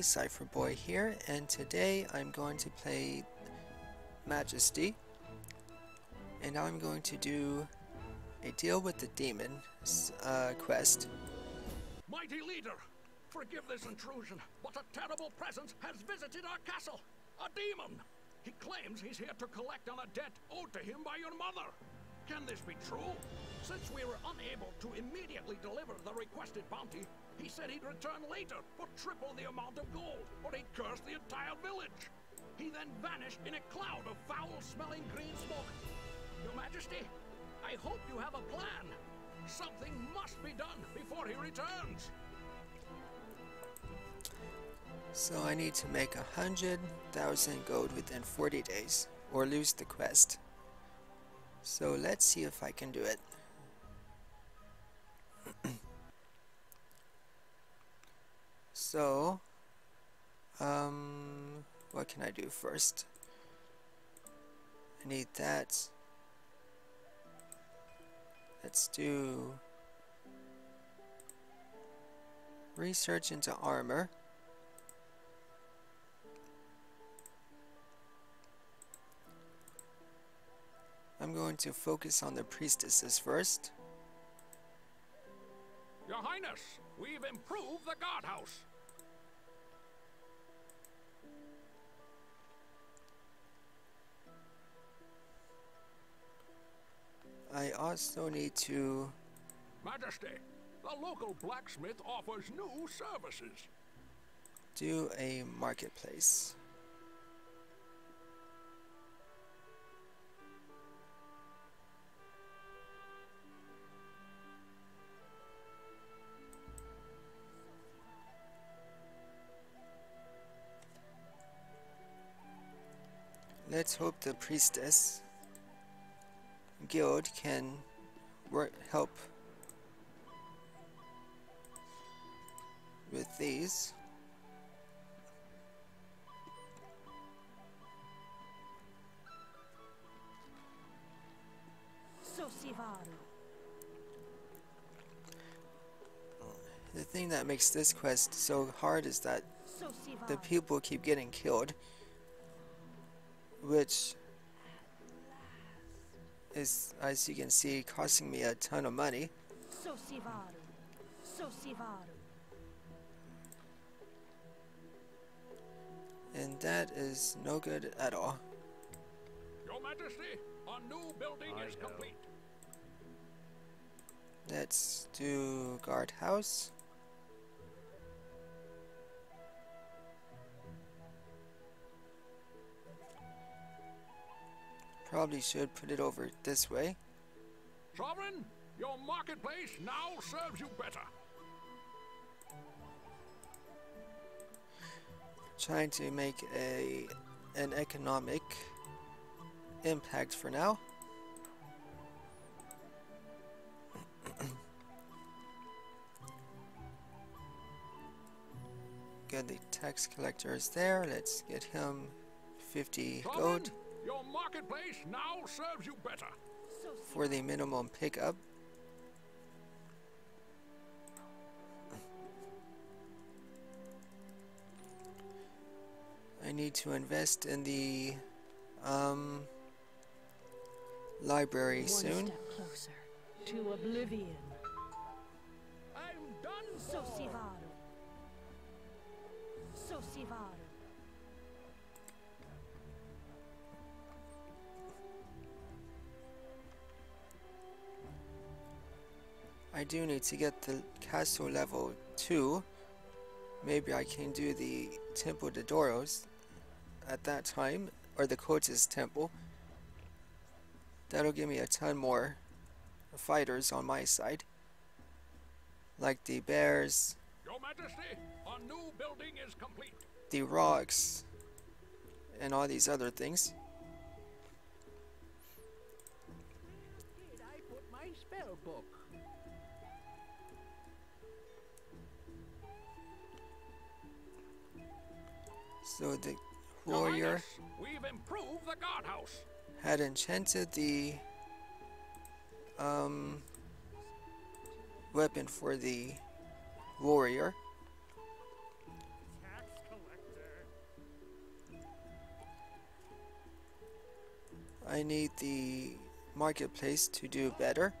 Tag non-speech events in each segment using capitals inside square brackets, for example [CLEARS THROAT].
Seiferboy here, and today I'm going to play Majesty, and I'm going to do a deal with the demon uh, quest. Mighty leader, forgive this intrusion, but a terrible presence has visited our castle. A demon. He claims he's here to collect on a debt owed to him by your mother. Can this be true? Since we were unable to immediately deliver the requested bounty, he said he'd return later for triple the amount of gold, or he'd curse the entire village. He then vanished in a cloud of foul-smelling green smoke. Your Majesty, I hope you have a plan. Something must be done before he returns. So I need to make a hundred thousand gold within 40 days, or lose the quest. So let's see if I can do it. So, um, what can I do first? I need that. Let's do research into armor. I'm going to focus on the priestesses first. Your Highness, we've improved the guardhouse. I also need to... Majesty, the local blacksmith offers new services. Do a marketplace. Let's hope the priestess guild can work help with these. The thing that makes this quest so hard is that the people keep getting killed which is, as you can see, costing me a ton of money. And that is no good at all. Your Majesty, our new building I is know. complete. Let's do guardhouse. Probably should put it over this way. Sovereign, your marketplace now serves you better. Trying to make a an economic impact for now. Get the tax collector is there. Let's get him 50 Sovereign, gold. Your marketplace now serves you better. For the minimum pickup. I need to invest in the um, library One soon. Step closer to oblivion. I do need to get the castle level 2. Maybe I can do the Temple de Dauros at that time, or the Cultist Temple. That'll give me a ton more fighters on my side. Like the bears. Your Majesty, our new building is complete. The rocks. And all these other things. Did I put my spell book? So the warrior the had enchanted the um, weapon for the warrior. I need the marketplace to do better.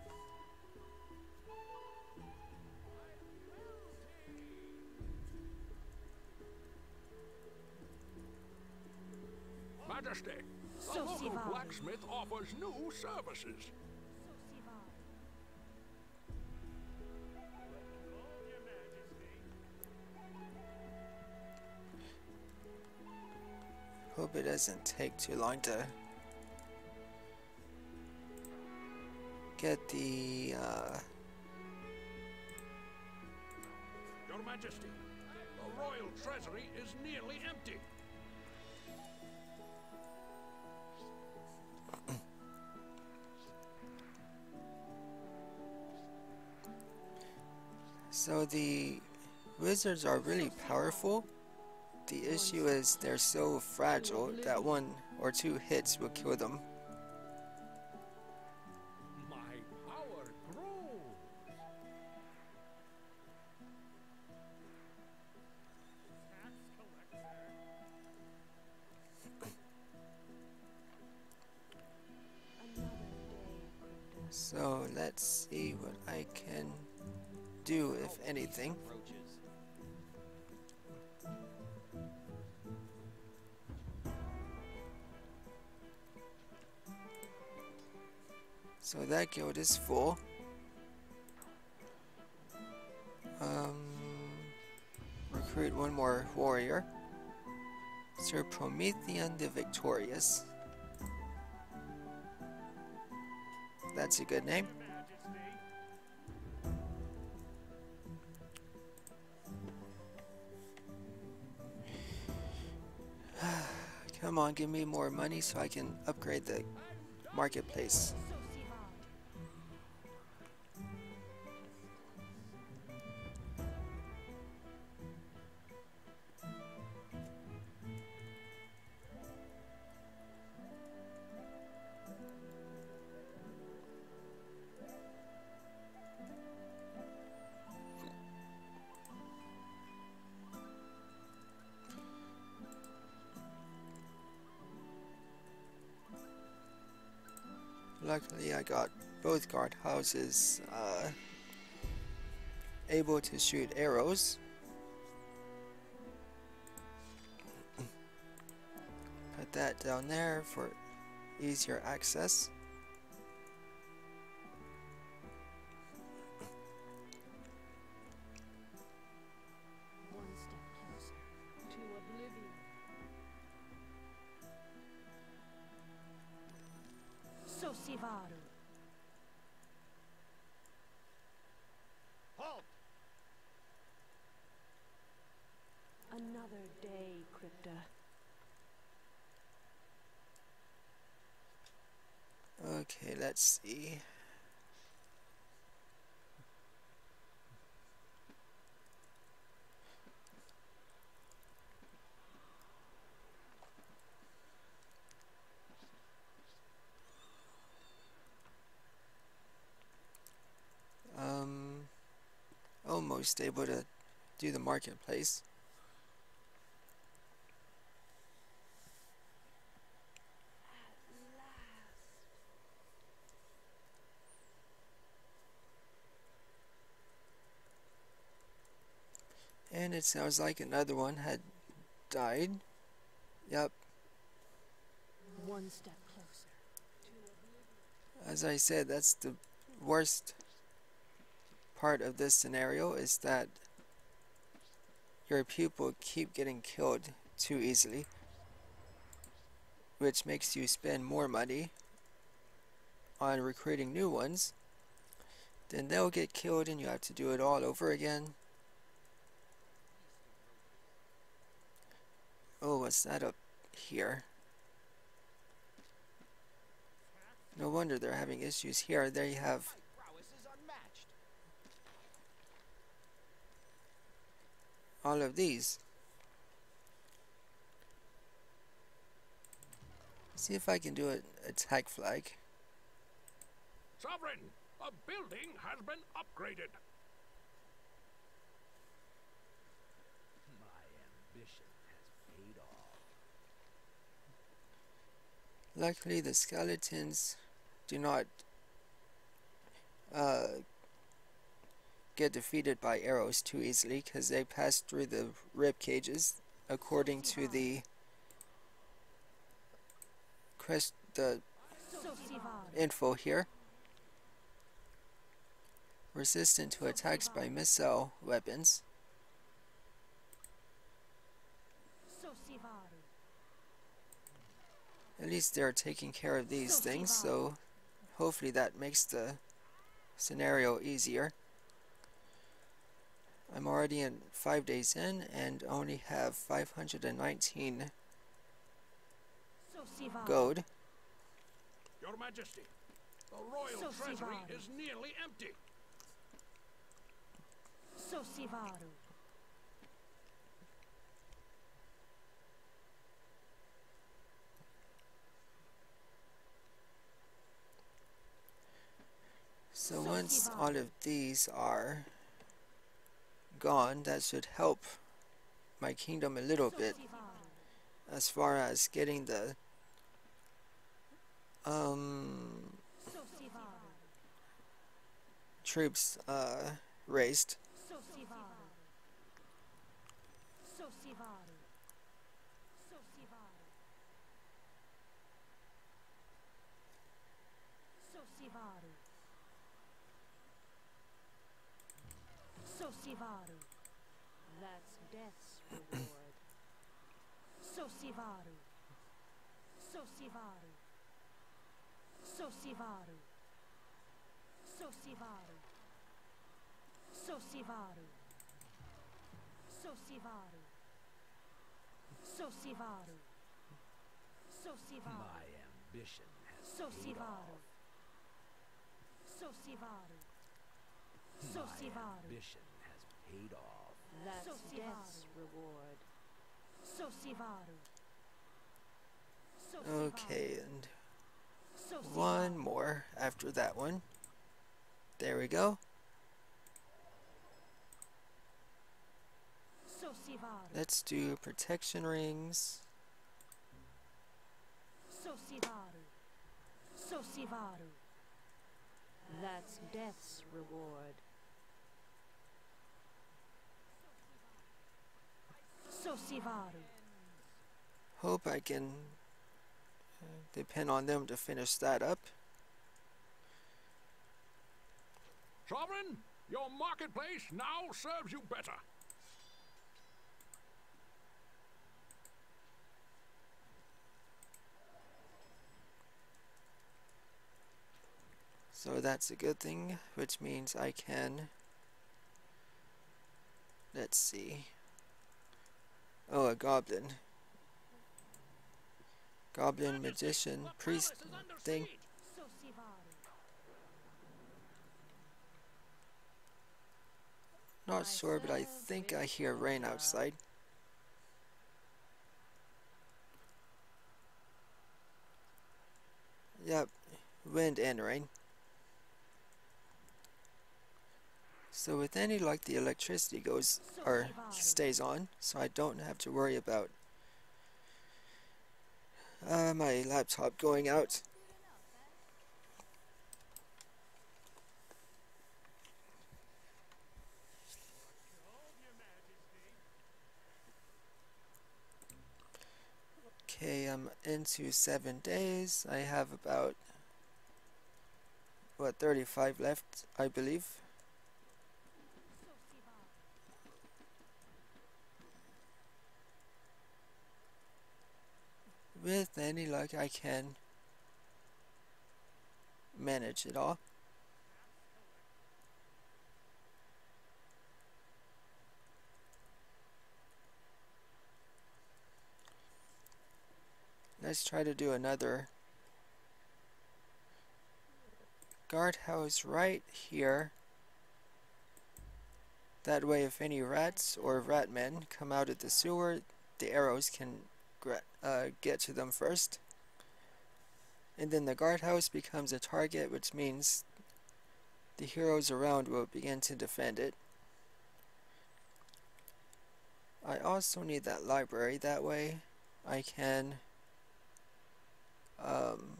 Services. Hope it doesn't take too long to get the uh, Your Majesty, the royal treasury is nearly empty. So the wizards are really powerful. The issue is they're so fragile that one or two hits will kill them. So that guild is full. Um, recruit one more warrior. Sir Promethean the Victorious. That's a good name. Come on, give me more money so I can upgrade the marketplace. Luckily, I got both guardhouses uh, able to shoot arrows. Put that down there for easier access. Okay, let's see. Um, almost able to do the marketplace. And it sounds like another one had died. Yep, One step closer. as I said, that's the worst part of this scenario is that your people keep getting killed too easily, which makes you spend more money on recruiting new ones. Then they'll get killed and you have to do it all over again. Oh, what's that up here? No wonder they're having issues here. There you have all of these. See if I can do an attack flag. Sovereign, a building has been upgraded. My ambition has paid off. Luckily, the skeletons do not uh, get defeated by arrows too easily because they pass through the rib cages according to the the info here. Resistant to attacks by missile weapons. Sosivaru. At least they're taking care of these things, so hopefully that makes the scenario easier. I'm already in five days in and only have 519 Sosivaru. gold. Your Majesty, the royal treasury is nearly empty. So once all of these are gone, that should help my kingdom a little bit as far as getting the um troops uh raised. Sosivaru. Sosivaru. Sosivaru. Sosivaru. Sosivaru. That's death's reward. Sosivaru. Sosivaru. Sosivaru. Sosivaru. Sosivaru. Sosivaru. Sosivaru. Sosivaru. My ambition has paid Sosivaru. Off. Sosivaru. My ambition has paid off. That's Sosivaru. death's reward. Sosivaru. Sosivaru. Okay, and one more after that one. There we go. Let's do protection rings. Sosivaru. Sosivaru. That's death's reward. Hope I can uh, depend on them to finish that up. Sovereign, your marketplace now serves you better. So that's a good thing, which means I can. Let's see. Oh, a goblin. Goblin magician priest thing. Not sure, but I think I hear rain outside. Yep, wind and rain. So with any luck, the electricity goes or stays on, so I don't have to worry about uh, my laptop going out. Okay, I'm into seven days. I have about what 35 left, I believe. With any luck, I can manage it all. Let's try to do another guardhouse right here. That way, if any rats or ratmen come out of the sewer, the arrows can uh, get to them first. And then the guardhouse becomes a target, which means the heroes around will begin to defend it. I also need that library, that way I can Um,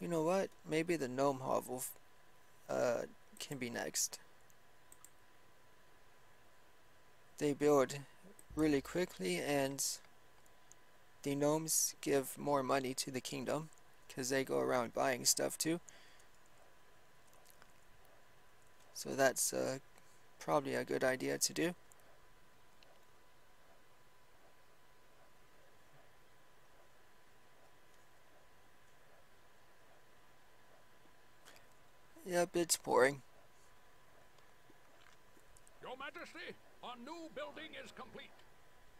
you know what? Maybe the gnome hovel uh, can be next. They build really quickly and the gnomes give more money to the kingdom because they go around buying stuff too. So that's uh, probably a good idea to do. Yep, it's pouring. Your Majesty, our new building is complete.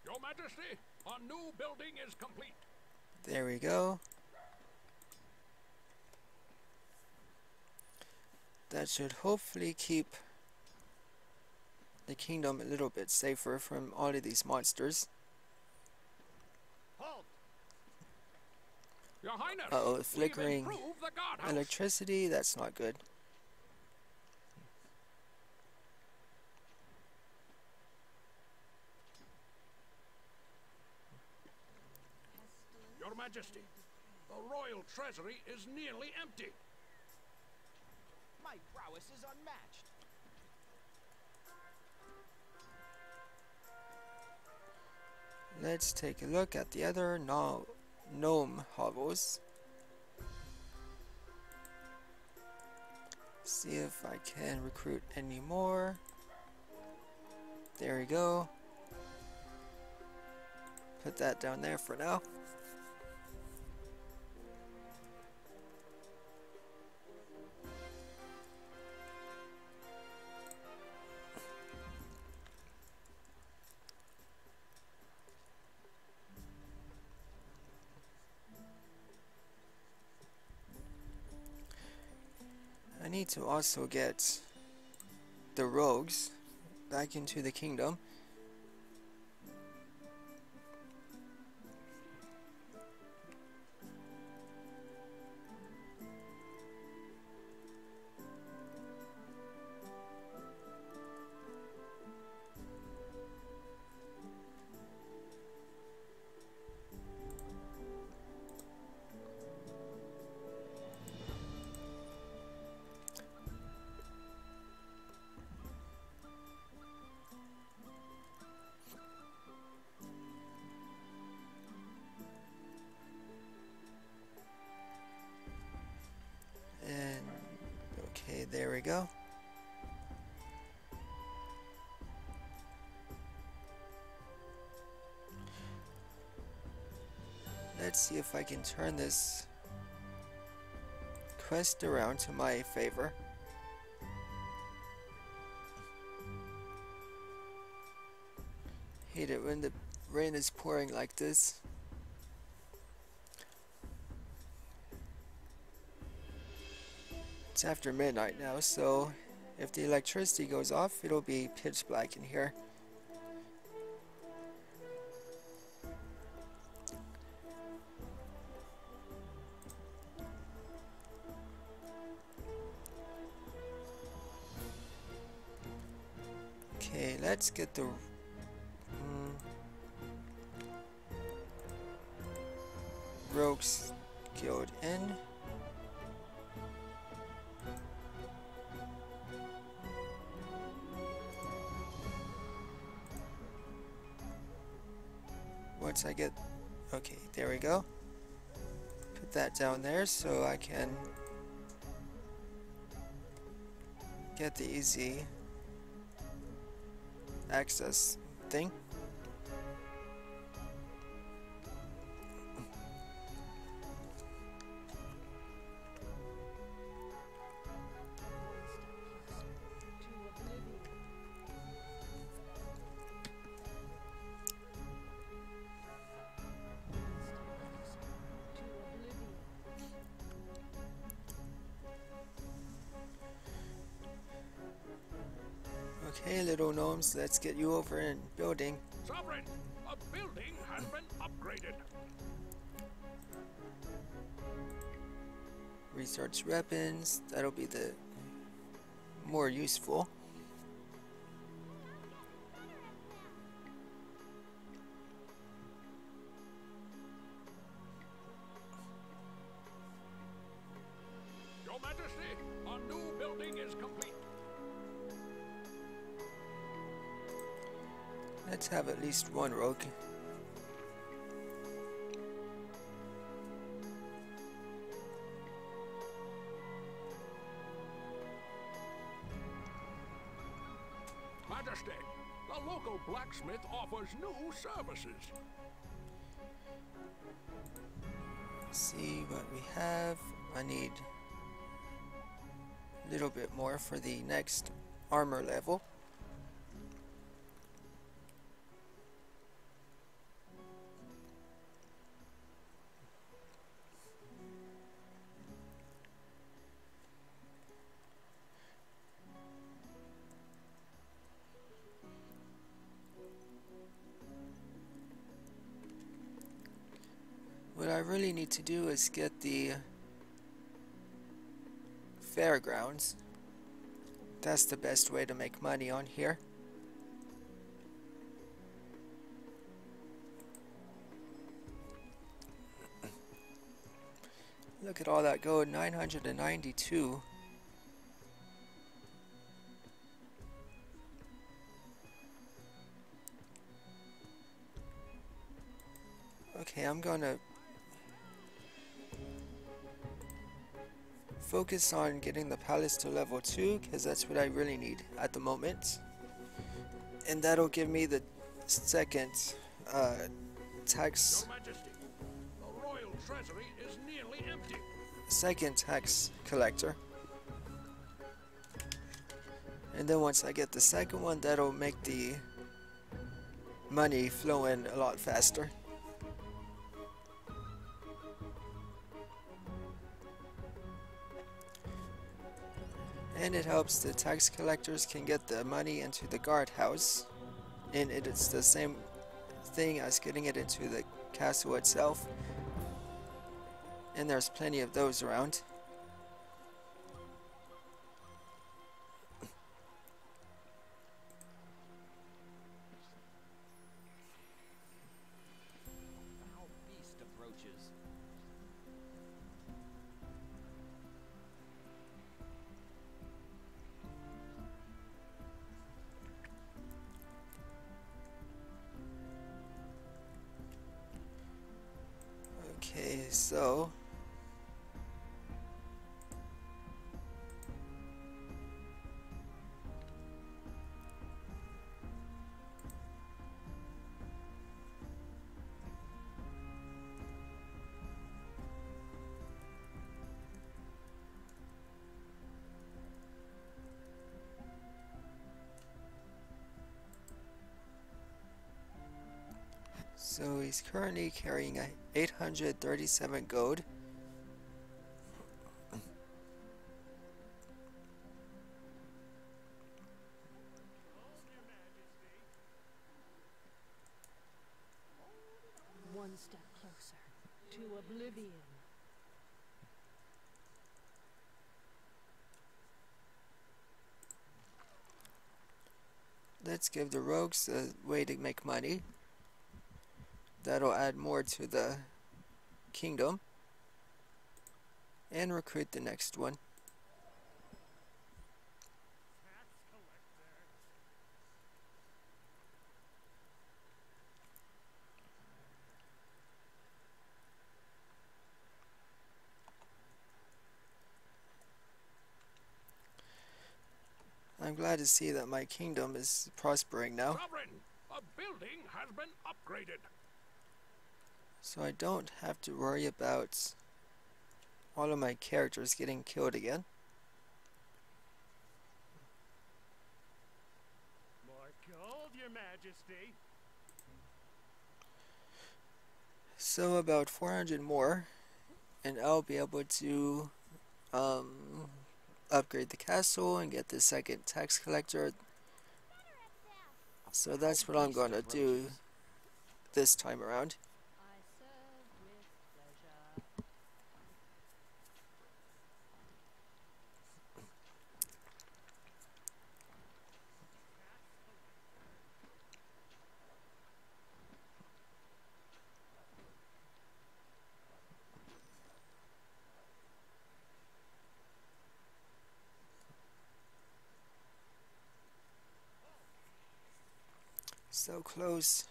Your Majesty, our new building is complete. There we go. That should hopefully keep the kingdom a little bit safer from all of these monsters. Halt! Your Highness, Uh-oh, we've flickering improved the guardhouse. Electricity, that's not good. Your Majesty, the royal treasury is nearly empty. My prowess is unmatched. Let's take a look at the other no gnome hovels. See if I can recruit any more. There we go. Put that down there for now. To also get the rogues back into the kingdom. There we go. Let's see if I can turn this quest around to my favor. Hate it when the rain is pouring like this. It's after midnight now, so if the electricity goes off, it'll be pitch black in here. Okay, let's get the. mm, Rogues Guild in. Once I get. Okay, there we go. Put that down there so I can get the easy access thing. Let's get you over in building. Sovereign, a building has been upgraded. Research weapons, that'll be the more useful. Least one rogue. Majesty, the local blacksmith offers new services. see what we have. I need a little bit more for the next armor level. Really need to do is get the fairgrounds. That's the best way to make money on here. [CLEARS THROAT] Look at all that gold, 992. Okay, I'm gonna focus on getting the palace to level 2 because that's what I really need at the moment. And that'll give me the second uh, tax, second tax collector. And then once I get the second one, that'll make the money flow in a lot faster. And it helps the tax collectors can get the money into the guardhouse. And it is the same thing as getting it into the castle itself. And there's plenty of those around. So So he's currently carrying a 837 gold. One step closer to oblivion. Let's give the rogues a way to make money. That'll add more to the kingdom. And recruit the next one. I'm glad to see that my kingdom is prospering now. Sovereign, a building has been upgraded. So I don't have to worry about all of my characters getting killed again. More gold, your majesty. So about 400 more, and I'll be able to um, upgrade the castle and get the second tax collector. So that's what I'm going to do this time around. So close.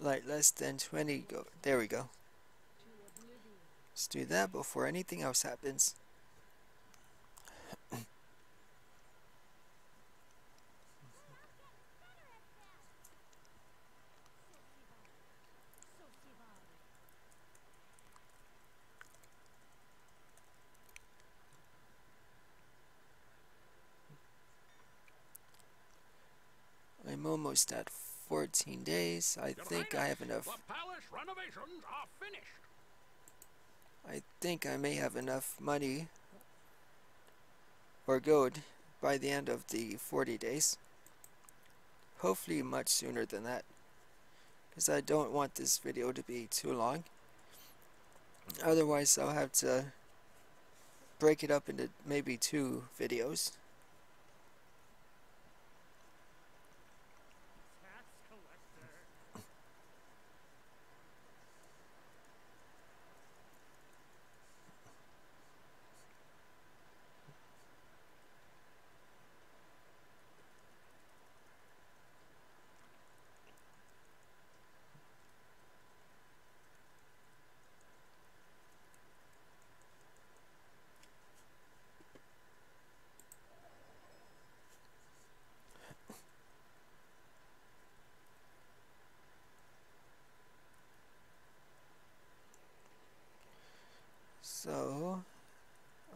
Like less than 20 go. There we go. Let's do that before anything else happens. I'm almost at 14 days. I Your think I have enough. The palace renovations are finished. I think I may have enough money or gold by the end of the 40 days. Hopefully much sooner than that. Because I don't want this video to be too long. Otherwise I'll have to break it up into maybe two videos. Tax collector. So,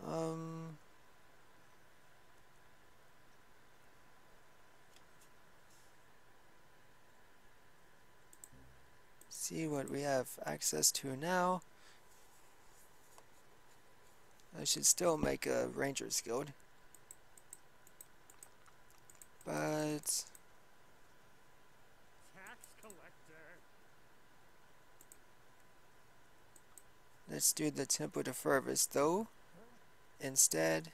um, see what we have access to now. I should still make a Ranger's Guild. But, Tax collector. let's do the Temple de Fervus though. Instead,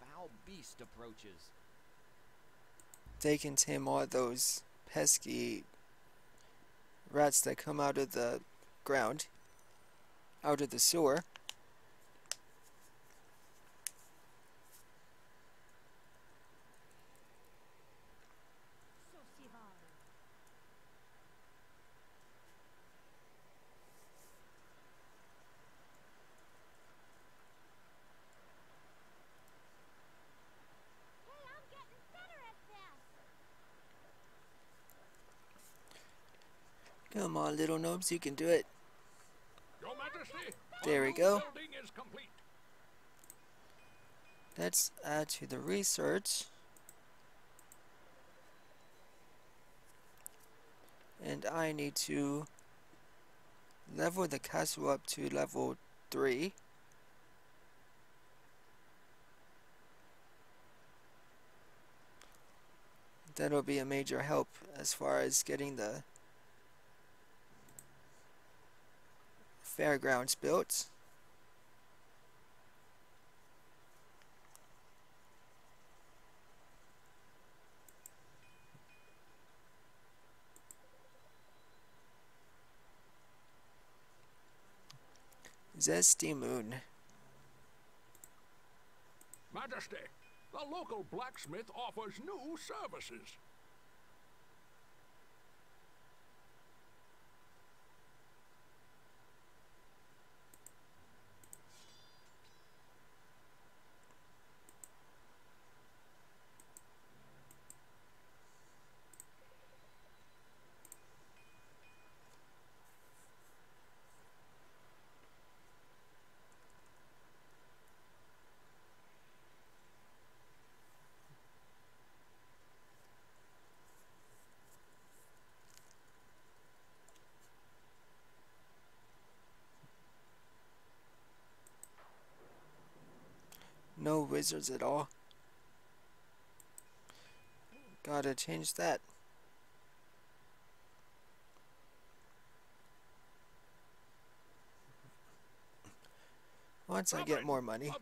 Foul beast approaches. they can tame all those pesky rats that come out of the ground, out of the sewer. On, little gnomes, you can do it. Your Majesty, There we go. Let's add to the research. And I need to level the castle up to level 3. That'll be a major help as far as getting the fairgrounds built. Zesty Moon. Majesty, the local blacksmith offers new services. No wizards at all. Gotta change that. Once I get more money.